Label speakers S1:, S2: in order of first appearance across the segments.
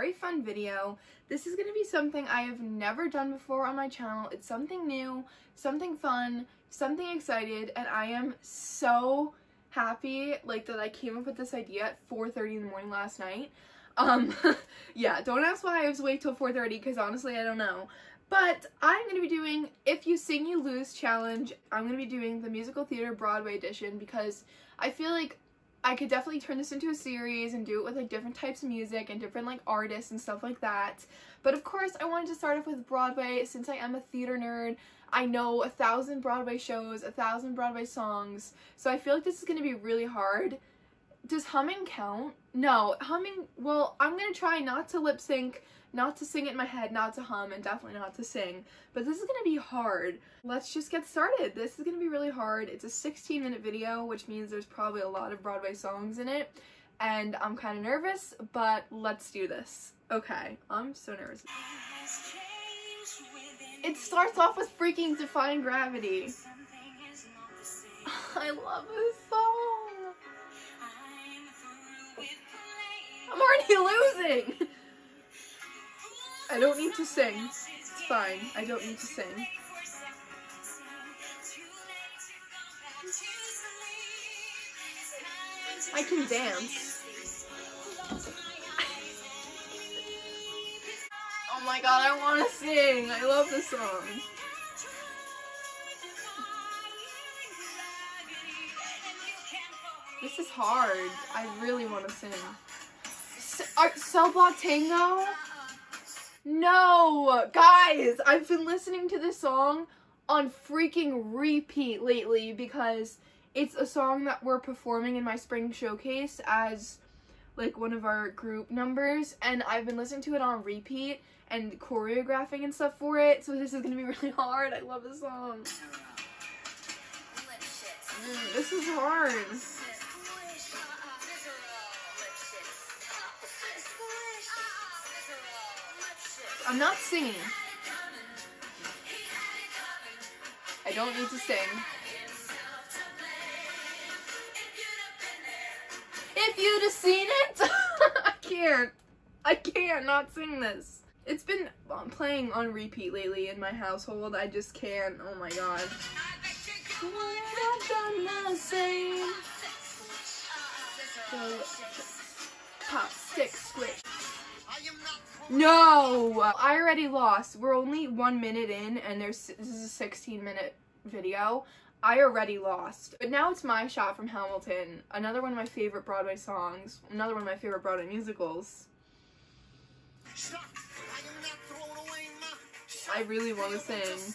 S1: very fun video. This is going to be something I have never done before on my channel. It's something new, something fun, something excited, and I am so happy like that I came up with this idea at 4.30 in the morning last night. Um, yeah, don't ask why I was awake till 4.30 because honestly I don't know. But I'm going to be doing If You Sing You Lose challenge. I'm going to be doing the musical theater Broadway edition because I feel like I could definitely turn this into a series and do it with like different types of music and different like artists and stuff like that. But of course I wanted to start off with Broadway since I am a theater nerd. I know a thousand Broadway shows, a thousand Broadway songs, so I feel like this is going to be really hard. Does humming count? No, humming, well, I'm going to try not to lip sync not to sing it in my head, not to hum, and definitely not to sing. But this is gonna be hard. Let's just get started. This is gonna be really hard. It's a 16 minute video, which means there's probably a lot of Broadway songs in it. And I'm kind of nervous, but let's do this. Okay, I'm so nervous. It starts off with freaking Defying Gravity. I love this song. I'm already losing. I don't need to sing. It's fine. I don't need to sing. I can dance. oh my god, I want to sing. I love this song. This is hard. I really want to sing. S Cell Tango? No! Guys, I've been listening to this song on freaking repeat lately because it's a song that we're performing in my spring showcase as like one of our group numbers and I've been listening to it on repeat and choreographing and stuff for it so this is gonna be really hard. I love this song. Mm, this is hard. I'm not singing. I don't need to sing. If you'd have seen it, I can't. I can't not sing this. It's been playing on repeat lately in my household. I just can't. Oh my god. Pop, stick, squish. No! I already lost. We're only one minute in and there's this is a 16 minute video. I already lost. But now it's my shot from Hamilton. Another one of my favorite Broadway songs. Another one of my favorite Broadway musicals. I really want to sing.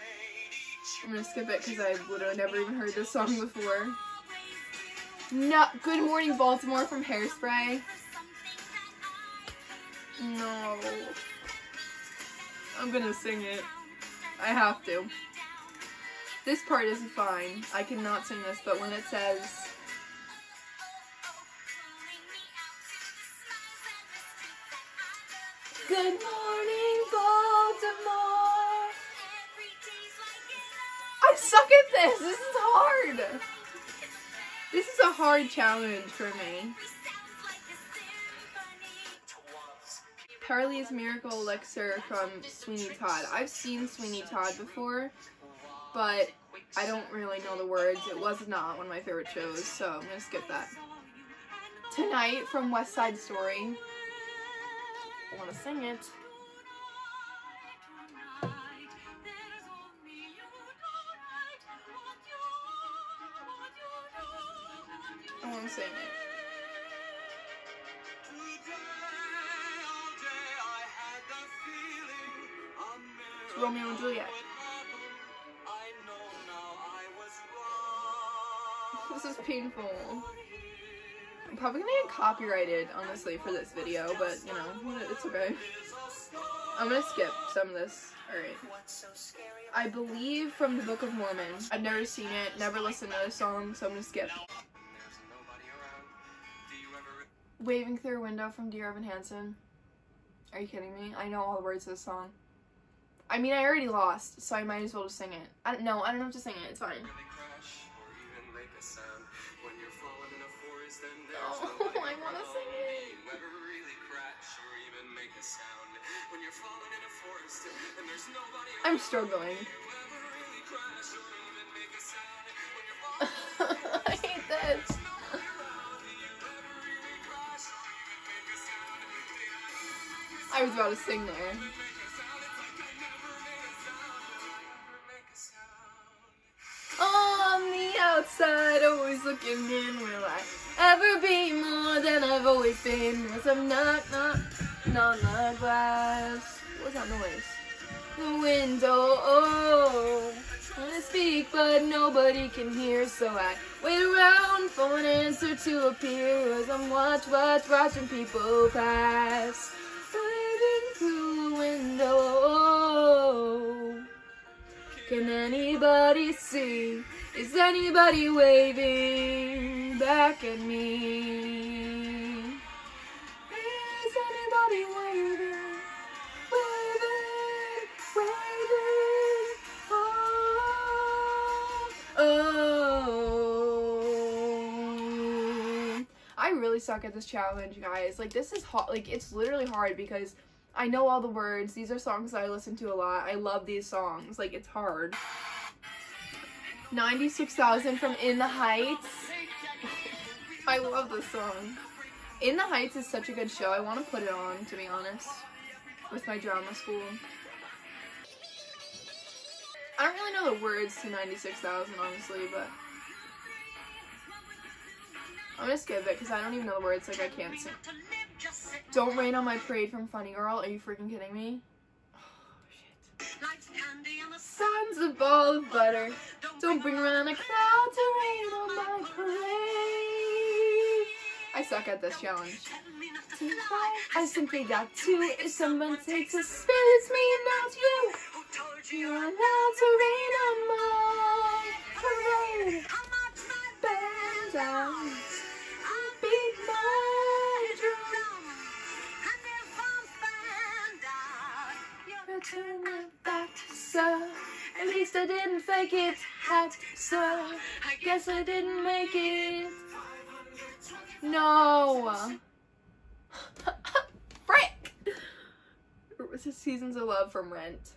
S1: I'm gonna skip it because I've literally never even heard this song before. No, Good Morning Baltimore from Hairspray. No. I'm gonna sing it. I have to. This part is fine. I cannot sing this, but when it says Good morning, Baltimore. I suck at this. This is hard. This is a hard challenge for me. Pirelli's Miracle Elixir from Sweeney Todd. I've seen Sweeney Todd before, but I don't really know the words. It was not one of my favorite shows, so I'm gonna skip that. Tonight from West Side Story. I want to sing it. Sing it. It's Romeo and Juliet. This is painful. I'm probably gonna get copyrighted, honestly, for this video, but, you know, it's okay. I'm gonna skip some of this. Alright. I believe from the Book of Mormon. I've never seen it, never listened to the song, so I'm gonna skip. Waving Through a Window from Dear Evan Hansen. Are you kidding me? I know all the words of this song. I mean, I already lost, so I might as well just sing it. I don't know. I don't have to sing it. It's fine. Oh, I want to sing it. I'm struggling. I was about to sing there. On the outside, always looking in. Will I ever be more than I've always been? As I'm knock, knock, knock, knock glass. What's that noise? The window. Oh, wanna speak, but nobody can hear, so I wait around for an answer to appear as I'm watch, watch, watching people pass, Can anybody see? Is anybody waving back at me? Is anybody waving? Waving, waving. Oh, oh. I really suck at this challenge, guys. Like, this is hard. Like, it's literally hard because I know all the words. These are songs I listen to a lot. I love these songs. Like, it's hard. 96,000 from In the Heights. I love this song. In the Heights is such a good show. I want to put it on, to be honest, with my drama school. I don't really know the words to 96,000, honestly, but I'm gonna skip it because I don't even know the words, like I can't sing. Don't Rain on My Parade from Funny Girl. Are you freaking kidding me? Oh, shit. Sun's a ball of butter. Don't bring around a cloud to rain on my parade. I suck at this challenge. I simply got to. If someone takes a spin, it's me and not you. Who told You're allowed to rain on Return it back, sir. At least I didn't fake it, hat, sir. I guess I didn't make it. No. Frick. This is Seasons of Love from Rent.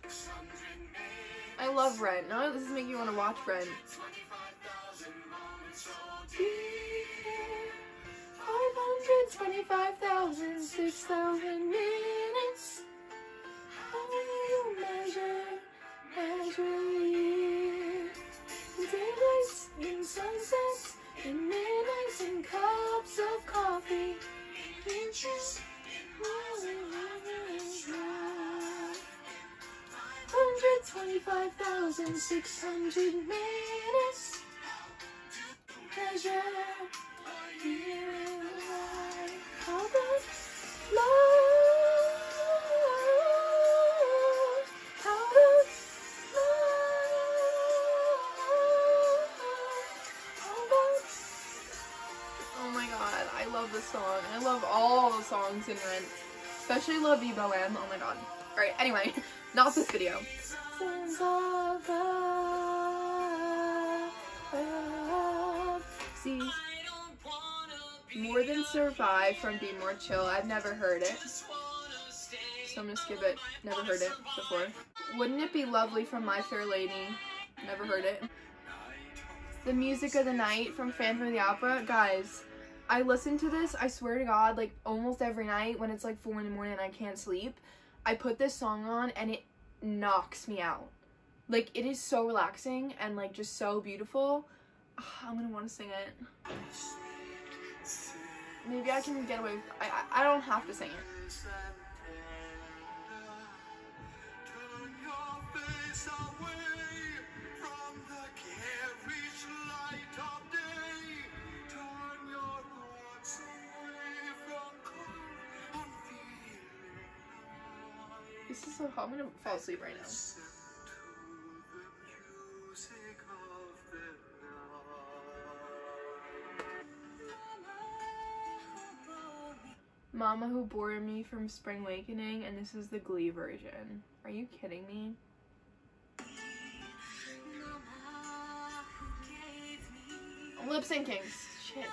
S1: I love Rent. Now this is making me want to watch Rent. 525,000, 6,000 minutes. 25,600 minutes. Treasure a in life. How about love? How about love? How about Oh my god, I love this song. I love all the songs in Rent. Especially La Vie Boheme. Oh my god. Alright, anyway, not this video. See, More Than Survive from Be More Chill. I've never heard it. So I'm gonna skip it. Never heard it before. Wouldn't It Be Lovely from My Fair Lady. Never heard it. The Music of the Night from Phantom of the Opera. Guys, I listen to this, I swear to God, like almost every night when it's like 4 in the morning and I can't sleep. I put this song on and it knocks me out. Like, it is so relaxing and like just so beautiful. Ah, I'm gonna want to sing it. maybe I can get away with I, I, I don't have to sing it. This is so hot. I'm gonna fall asleep right now. Mama Who Bore Me from Spring Awakening, and this is the Glee version. Are you kidding me? Lip syncing. Shit.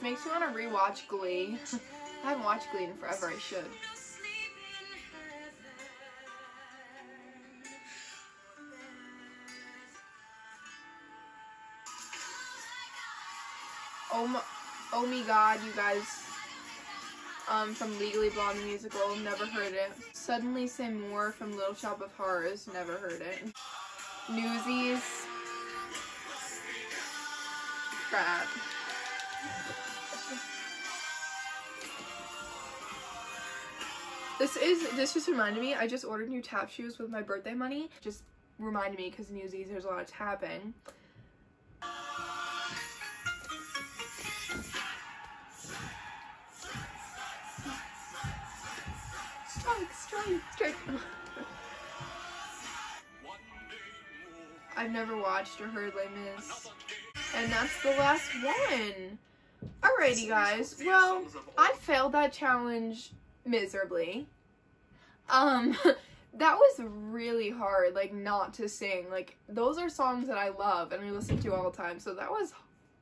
S1: Makes me want to rewatch Glee. I haven't watched Glee in forever. I should. Oh my, oh me god, you guys. Um, from Legally Blonde musical, never heard it. Suddenly Seymour from Little Shop of Horrors, never heard it. Newsies. Crap. This is, this just reminded me, I just ordered new tap shoes with my birthday money. Just reminded me because Newsies, there's a lot of tapping. Strike, strike, strike. I've never watched or heard Les Mis. And that's the last one. Alrighty guys, well, I failed that challenge miserably. Um, that was really hard, like, not to sing. Like, those are songs that I love and I listen to all the time, so that was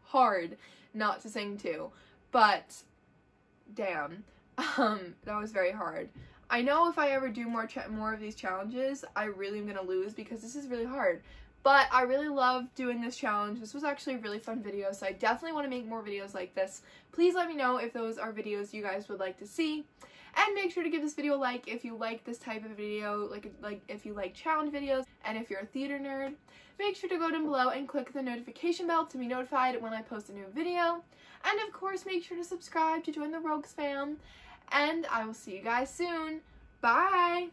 S1: hard not to sing to. But, damn, um, that was very hard. I know if I ever do more more of these challenges, I really am gonna lose because this is really hard. But I really love doing this challenge. This was actually a really fun video, so I definitely want to make more videos like this. Please let me know if those are videos you guys would like to see. And make sure to give this video a like if you like this type of video, like like if you like challenge videos, and if you're a theater nerd. Make sure to go down below and click the notification bell to be notified when I post a new video. And of course, make sure to subscribe to join the Rokes fam. And I will see you guys soon. Bye!